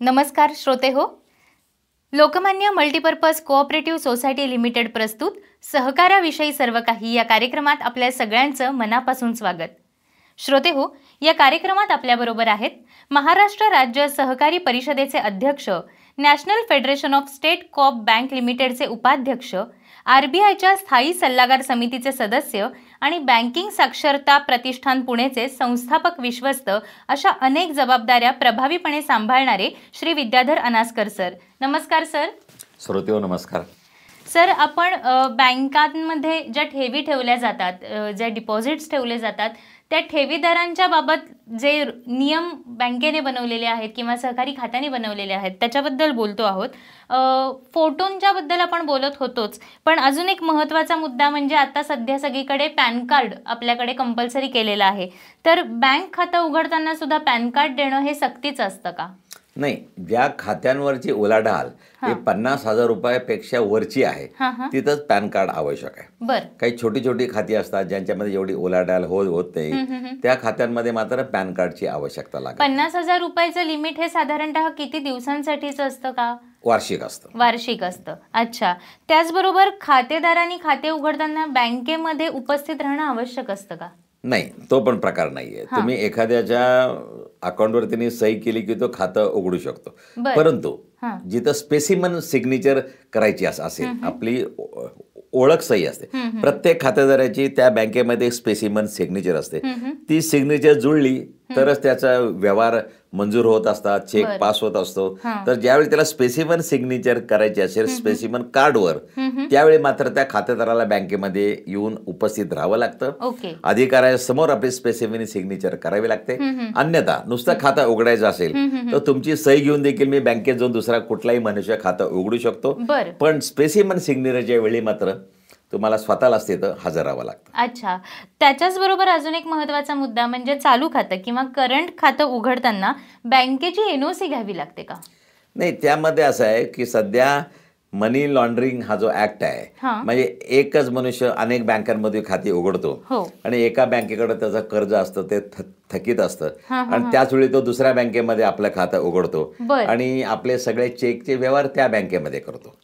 नमस्कार श्रोते हो. Lokmanya multipurpose cooperative society limited प्रस्तुत सहकाराविषयी सर्व काही या कार्यक्रमात आपल्या सगळ्यांचं मनापासून स्वागत. श्रोते हो या कार्यक्रमात आपल्याबरोबर आहेत महाराष्ट्र राज्य सहकारी परिषदेचे अध्यक्ष national federation of state coop bank लिमिटेडचे उपाध्यक्ष आर बी आयच्या स्थायी सल्लागार समितीचे सदस्य आणि बँकिंग साक्षरता प्रतिष्ठान पुणेचे संस्थापक विश्वस्त अशा अनेक जबाबदाऱ्या प्रभावीपणे सांभाळणारे श्री विद्याधर अनासकर सर. नमस्कार सर. श्रोते नमस्कार. सर आपण बँकांमध्ये ज्या ठेवी ठेवल्या जातात ज्या डिपॉझिट्स ठेवले जातात त्या ठेवीदारांच्या बाबत जे नियम बँकेने बनवलेले आहेत किंवा सहकारी खात्याने बनवलेले आहेत त्याच्याबद्दल बोलतो आहोत. फोटोंच्याबद्दल आपण बोलत होतोच पण अजून एक महत्त्वाचा मुद्दा म्हणजे आता सध्या सगळीकडे पॅन कार्ड आपल्याकडे कंपल्सरी केलेलं आहे. तर बँक खातं उघडताना सुद्धा पॅन कार्ड देणं हे सक्तीचं असतं का? नाही ज्या खात्यांवरची उलाढाल ही. पन्नास हजार रुपयापेक्षा वरची आहे. तिथंच पॅन कार्ड आवश्यक आहे. बरं. काही छोटी छोटी खाती असतात ज्यांच्यामध्ये एवढी उलाढाल हो होत नाही त्या खात्यांमध्ये मात्र पॅन कार्डची आवश्यकता लागते. पन्नास हजार रुपयाचं लिमिट हे साधारणतः किती दिवसांसाठीचं असतं का? वार्षिक असतं. वार्षिक असतं. अच्छा. त्याचबरोबर खातेदारांनी खाते उघडताना बँकेमध्ये उपस्थित राहणं आवश्यक असतं का? नाही तो पण प्रकार नाहीये. तुम्ही एखाद्याच्या अकाउंटवर त्यांनी सही केली की तो खातं उघडू शकतो. परंतु. जिथं स्पेसिमन सिग्नेचर करायची अस- असेल आपली ओळख सही असते. प्रत्येक खातेदाराची त्या बँकेमध्ये स्पेसिमन सिग्नेचर असते. ती सिग्नेचर जुळली तरच त्याचा व्यवहार मंजूर होत असतात चेक पास होत असतो. तर ज्यावेळी त्याला स्पेसिमन सिग्नेचर करायची असेल स्पेसिमन कार्डवर त्यावेळी मात्र त्या खातेदाराला बँकेमध्ये येऊन उपस्थित राहावं लागतं. अधिकाऱ्यासमोर आपली स्पेसिफिक सिग्नेचर करावी लागते. अन्यथा नुसतं खातं उघडायचं असेल तर तुमची सही घेऊन देखील मी बँकेत जाऊन दुसरा कुठलाही मनुष्य खातं उघडू शकतो. पण स्पेसिमन सिग्नेचरच्या वेळी मात्र तुम्हाला स्वतःलाच तिथं हजर राहावं लागतं. अच्छा. त्याच्याच बरोबर अजून एक महत्त्वाचा मुद्दा म्हणजे चालू खातं किंवा करंट खातं उघडताना बँकेची एनओसी घ्यावी लागते का? नाही त्यामध्ये असं आहे की सध्या मनी लॉन्ड्रिंग हा जो ऍक्ट आहे. म्हणजे एकच मनुष्य अनेक बँकांमध्ये खाती उघडतो. हो. आणि एका बँकेकडे त्याचं कर्ज असतं ते थकीत असतं. आणि त्याच वेळी तो दुसऱ्या बँकेमध्ये आपलं खातं उघडतो. आणि आपले सगळे चेकचे व्यवहार त्या बँकेमध्ये करतो.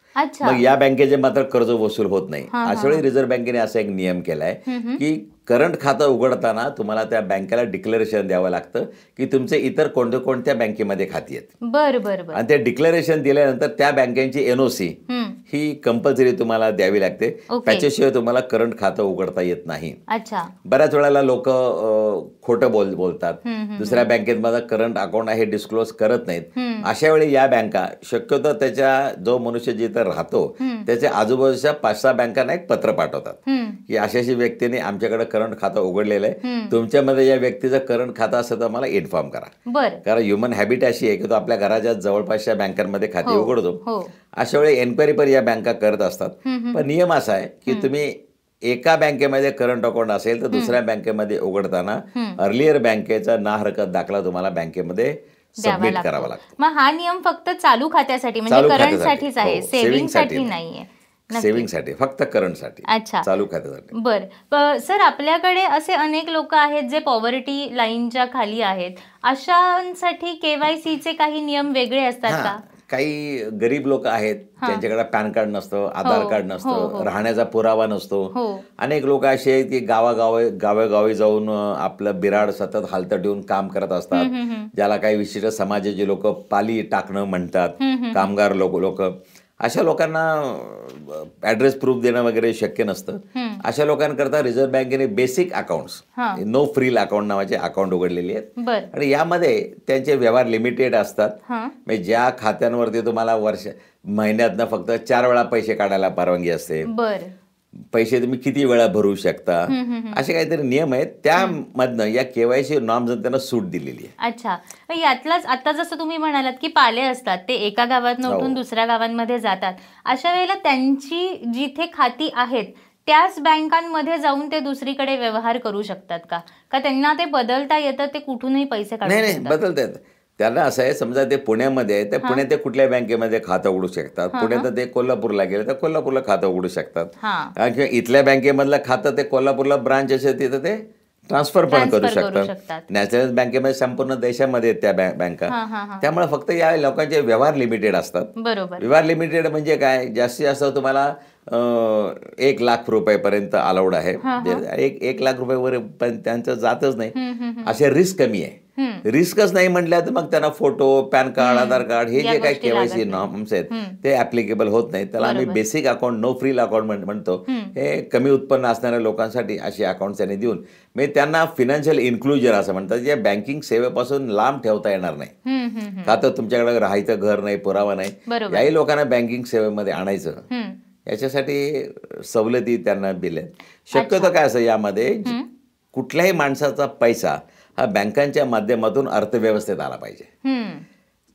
मग या बँकेचे मात्र कर्ज वसूल होत नाही. अशा वेळी रिझर्व्ह बँकेने असा एक नियम केलाय की करंट खातं उघडताना तुम्हाला त्या बँकेला डिक्लेरेशन द्यावं लागतं की तुमचे इतर कोणत्या कोणत्या बँकेमध्ये खाती आहेत बरं बरं बरं आणि ते डिक्लेरेशन दिल्यानंतर त्या बँकेची एनओसी. ही कंपल्सरी तुम्हाला द्यावी लागते. त्याच्याशिवाय तुम्हाला करंट खातं उघडता येत नाही. अच्छा. बऱ्याच वेळेला लोक खोटं बोल बोलतात. दुसऱ्या बँकेत माझा करंट अकाउंट आहे हे डिस्क्लोज करत नाहीत. अशा वेळी या बँका शक्यतो त्याच्या जो मनुष्य जिथं राहतो त्याच्या आजूबाजूच्या पाच सहा बँकांना एक पत्र पाठवतात. की अशा अशी व्यक्तीने आमच्याकडे करंट खातं उघडलेलं आहे. तुमच्यामध्ये या व्यक्तीचं करंट खातं असं तर मला इन्फॉर्म करा. कारण ह्युमन हॅबिट अशी आहे की तो आपल्या घराच्या जवळपासच्या बँकांमध्ये खाते उघडतो. हो. अशा वेळी एन्क्वायरी पण या बँका करत असतात. पण नियम असा आहे की तुम्ही एका बँकेमध्ये करंट अकाउंट असेल तर दुसऱ्या बँकेमध्ये उघडताना अर्लियर बँकेचा ना हरकत दाखला तुम्हाला बँकेमध्ये सबमिट. करावा लागतो. मग हा नियम फक्त चालू खात्यासाठी म्हणजे चालू करंट खात्यासाठी. साठीच आहे. हो, सेव्हिंग saving साठी साठी नाही. नाहीये. सेव्हिंगसाठी फक्त करंटसाठी अच्छा. चालू खात्यासाठी. बर. सर आपल्याकडे असे अनेक लोक आहेत जे पॉवर्टी लाईनच्या खाली आहेत. अशांसाठी केवायसीचे काही नियम वेगळे असतात हा, का? काही गरीब लोक आहेत ज्यांच्याकडे पॅन कार्ड नसतं आधार कार्ड नसतं राहण्याचा पुरावा नसतो. हो. अनेक लोक असे आहेत की गावागावे गावेगावी जाऊन आपलं बिराड सतत हालतं ठेवून काम करत असतात. ज्याला काही विशिष्ट समाजाचे लोक पाली टाकणं म्हणतात कामगार लोक लोक. अशा लोकांना ऍड्रेस प्रूफ देणं वगैरे शक्य नसतं. अशा लोकांकरता रिझर्व्ह बँकेने बेसिक अकाउंट्स हा. नो फ्रील अकाउंट नावाचे अकाउंट उघडलेले आहेत. आणि यामध्ये त्यांचे व्यवहार लिमिटेड असतात. म्हणजे ज्या खात्यांवरती तुम्हाला वर्ष महिन्यातनं फक्त चार वेळा पैसे काढायला परवानगी असते. पैसे तुम्ही किती वेळा भरू शकता? असे काहीतरी नियम आहेत. त्यामधनं या केवायसी नॉर्म्स त्यांना सूट दिलेली आहे. अच्छा. यातलाच आता जसं तुम्ही म्हणालात की पाले असतात ते एका गावात हो. उठून दुसऱ्या गावांमध्ये जातात. अशा वेळेला त्यांची जिथे खाती आहेत त्याच बँकांमध्ये जाऊन ते दुसरीकडे व्यवहार करू शकतात का? का त्यांना ते बदलता येतं ते कुठूनही पैसे काढू नाही नाही शकतात? त्यांना असं आहे समजा ते पुण्यामध्ये आहे तर पुण्यात ते कुठल्या बँकेमध्ये खातं उघडू शकतात? पुण्यात ते कोल्हापूरला गेले तर कोल्हापूरला खातं उघडू शकतात. किंवा इथल्या बँकेमधलं खातं ते कोल्हापूरला ब्रांच असेल तिथं ते ट्रान्सफर पण करू शकतात. नॅशनल बँकेमध्ये संपूर्ण देशामध्ये त्या बँक- त्यामुळे फक्त या लोकांचे व्यवहार लिमिटेड असतात. बरोबर. व्यवहार लिमिटेड म्हणजे काय? जास्तीत जास्त तुम्हाला एक लाख रुपयापर्यंत अलाउड आहे म्हणजे एक एक लाख रुपयावर पण त्यांचं जातच नाही असे रिस्क कमी आहे. रिस्कच नाही म्हटल्या तर मग त्यांना photo pan card Aadhaar card हे जे काही केवायसी नॉर्म्स आहेत. ते ऍप्लिकेबल होत नाही त्याला आम्ही. Basic account no frill account म्हणतो. हे कमी उत्पन्न असणाऱ्या लोकांसाठी असे अकाउंट त्यांनी देऊन म्हणजे त्यांना फिनान्शियल इन्क्लुजन असं म्हणतात जे बँकिंग सेवेपासून लांब ठेवता येणार नाही. का तर तुमच्याकडे राहायचं घर नाही पुरावा नाही. याही लोकांना बँकिंग सेवेमध्ये आणायचं. याच्यासाठी सवलती त्यांना दिल्या शक्यतो काय असं यामध्ये कुठल्याही माणसाचा पैसा हा बँकांच्या माध्यमातून अर्थव्यवस्थेत आला पाहिजे.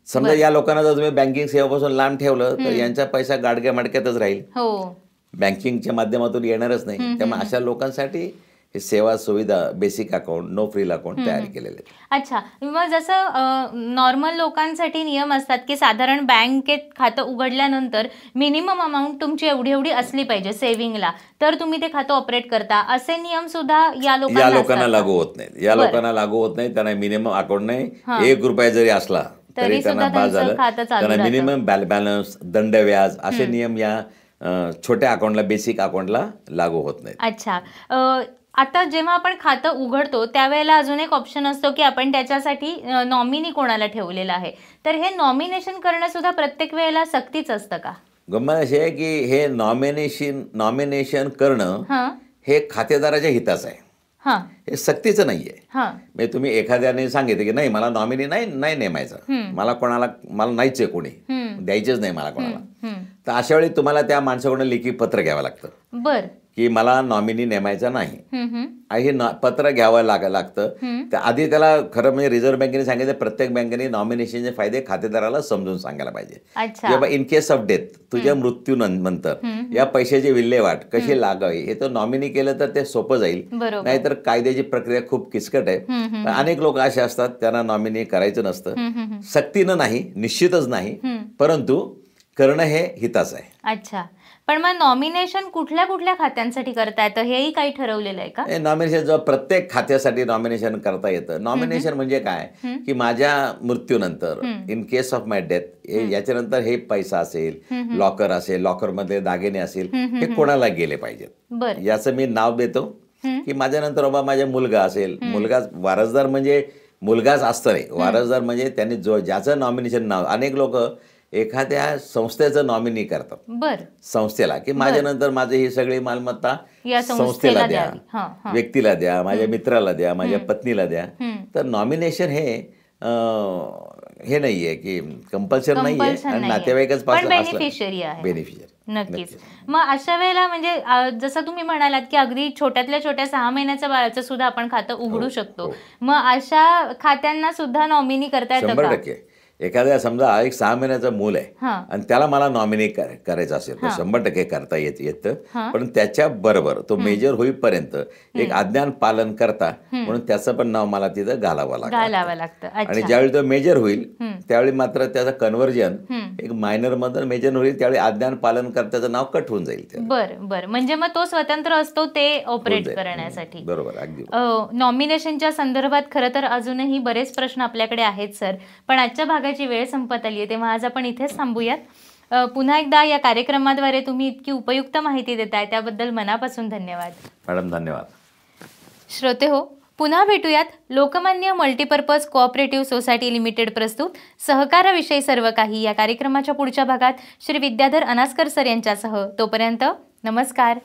समजा या लोकांना जर तुम्ही बँकिंग सेवेपासून लांब ठेवलं तर यांचा पैसा गाडग्या मडक्यातच राहील. हो. बँकिंगच्या माध्यमातून येणारच नाही. त्यामुळे अशा लोकांसाठी हे सेवा सुविधा basic account no frill account तयार केलेले. अच्छा मग जसं नॉर्मल लोकांसाठी नियम असतात की साधारण बँकेत खातं उघडल्यानंतर मिनिमम अमाऊंट तुमची एवढी एवढी असली पाहिजे सेव्हिंगला तर तुम्ही ते खातं ऑपरेट करता. असे नियम सुद्धा या लोकांना या लोकांना? लागू होत नाहीत. या. लोकांना लागू होत नाही त्यांना मिनिमम अकाउंट नाही. एक रुपया जरी असला तरी त्यांना बाद त्यांचं झालं. त्यांना. मिनिमम बॅलन्स दंड व्याज असे नियम या छोट्या अकाउंटला बेसिक अकाउंटला लागू होत नाहीत. अच्छा. आता जेव्हा आपण खातं उघडतो त्यावेळेला अजून एक ऑप्शन असतो की आपण त्याच्यासाठी नॉमिनी कोणाला ठेवलेला आहे. तर हे नॉमिनेशन करणं सुद्धा प्रत्येक वेळेला सक्तीच असतं का? गंमत अशी आहे की हे नॉमिनेशन नॉमिनेशन करणं हां. हे खातेदाराच्या हिताचं आहे. हां. हे सक्तीचं नाही आहे म्हणजे तुम्ही एखाद्याने सांगितलं की नाही मला नॉमिनी नाही नाही नेमायचं. मला कोणाला मला नाहीच आहे कोणी. द्यायचंच नाही मला कोणाला. तर अशा वेळी तुम्हाला त्या माणसाकडून लेखी पत्र घ्यावं लागतं. बर. की मला नॉमिनी नेमायचा नाही. हे पत्र घ्यावं लाग लागतं. त्या आधी त्याला खरं म्हणजे रिझर्व्ह बँकेने सांगितलं प्रत्येक बँकेने नॉमिनेशनचे फायदे खातेदाराला समजून सांगायला पाहिजे. अच्छा. की बाबा इन केस ऑफ डेथ तुझ्या मृत्यूनंतर या पैशाची विल्हेवाट कशी लागावी हे तर नॉमिनी केलं तर ते सोपं जाईल. नाहीतर कायद्याची प्रक्रिया खूप किचकट आहे. अनेक लोक असे असतात त्यांना नॉमिनी करायचं नसतं. सक्तीनं नाही निश्चितच नाही. परंतु करणं हे हिताचं आहे. अच्छा. पण मग नॉमिनेशन कुठल्या कुठल्या खात्यांसाठी करता येतं हेही काही ठरवलेलं आहे का? नॉमिनेशन प्रत्येक खात्यासाठी नॉमिनेशन करता येतं. नॉमिनेशन म्हणजे काय? की माझ्या मृत्यूनंतर in case of my death याच्यानंतर हे पैसा असेल लॉकर असेल लॉकरमध्ये दागिने असेल हे कोणाला गेले पाहिजेत? याचं मी नाव देतो की माझ्यानंतर बाबा माझा मुलगा असेल. मुलगा वारसदार म्हणजे मुलगाच असतं नाही वारसदार म्हणजे त्यांनी जो ज्याचं नॉमिनेशन नाव अनेक लोक एखाद्या संस्थेचं नॉमिनी करतात. बर. संस्थेला की माझ्यानंतर माझी ही सगळी मालमत्ता या संस्थेला द्या. हां, हां. व्यक्तीला द्या माझ्या मित्राला द्या माझ्या पत्नीला द्या. तर नॉमिनेशन हे हे नाहीये की कंपल्शन नाहीये आणि. नातेवाईकच आहे. बेनिफिशियरी नक्कीच. मग अशा वेळेला म्हणजे जसं तुम्ही म्हणालात की अगदी छोट्यातल्या छोट्या सहा महिन्याच्या बाळाचं सुद्धा आपण खातं उघडू शकतो. मग अशा खात्यांना सुद्धा नॉमिनी करता येतं एखाद्या समजा एक सहा महिन्याचं मूल आहे आणि त्याला मला नॉमिनी करायचं असेल तर शंभर टक्के करता येत येतं. पण त्याच्या बरोबर तो मेजर होईपर्यंत एक अज्ञान पालन करता म्हणून त्याचं पण नाव मला तिथं घालावं लागतं. आणि ज्यावेळी तो मेजर होईल त्यावेळी मात्र त्याचं कन्व्हर्जन एक मायनर मधून मेजर होईल त्यावेळी अज्ञान पालन करत्याचं नाव कट होऊन जाईल बर बर. म्हणजे मग तो स्वतंत्र असतो ते ऑपरेट. करण्यासाठी. बरोबर अगदी नॉमिनेशनच्या संदर्भात खरं तर अजूनही बरेच प्रश्न आपल्याकडे आहेत सर पण आजच्या भागाची वेळ संपत आली आहे तेव्हा आज आपण इथेच थांबूयात. पुन्हा एकदा या कार्यक्रमाद्वारे तुम्ही इतकी उपयुक्त माहिती देताय त्याबद्दल मनापासून धन्यवाद. मॅडम धन्यवाद. श्रोते हो पुन्हा भेटूयात Lokmanya multipurpose cooperative society limited प्रस्तुत सहकाराविषयी सर्व काही या कार्यक्रमाच्या पुढच्या भागात. श्री विद्याधर अनास्कर सर यांच्यासह तोपर्यंत नमस्कार.